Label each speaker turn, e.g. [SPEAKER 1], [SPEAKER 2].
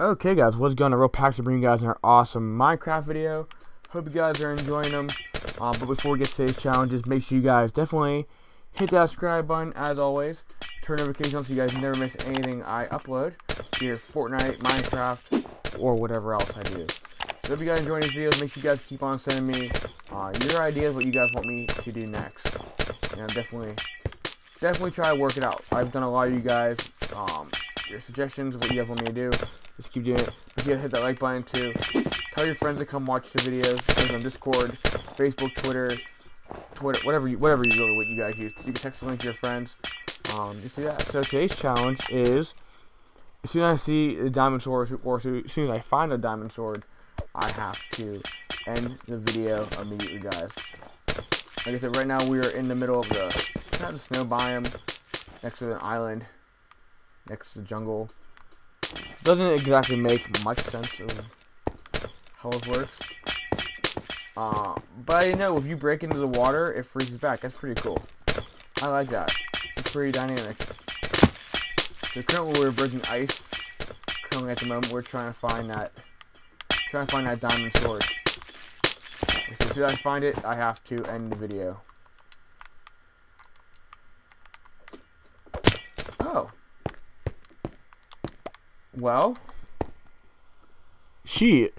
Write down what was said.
[SPEAKER 1] Okay guys, what's going on? Real Pax to bring you guys another awesome Minecraft video. Hope you guys are enjoying them. Um, but before we get to today's challenges, make sure you guys definitely hit that subscribe button as always. Turn notifications on so you guys never miss anything I upload. Either Fortnite, Minecraft, or whatever else I do. So if you guys enjoying these videos, make sure you guys keep on sending me uh, your ideas, what you guys want me to do next. And definitely, definitely try to work it out. I've done a lot of you guys, um, your suggestions, what you guys want me to do. Just keep doing it. You hit that like button too. Tell your friends to come watch the videos. On Discord, Facebook, Twitter, Twitter, whatever you, whatever you really what you guys use. You can text the link to your friends. Um, just do that. So today's challenge is as soon as I see the diamond sword, or as soon as I find a diamond sword, I have to end the video immediately, guys. Like I said, right now we are in the middle of the of snow biome, next to an island, next to jungle doesn't exactly make much sense of how it works. Uh, but I know if you break into the water, it freezes back. That's pretty cool. I like that. It's pretty dynamic. So currently we're breaking ice. Currently at the moment we're trying to find that trying to find that diamond sword. As I find it, I have to end the video. Well, shit.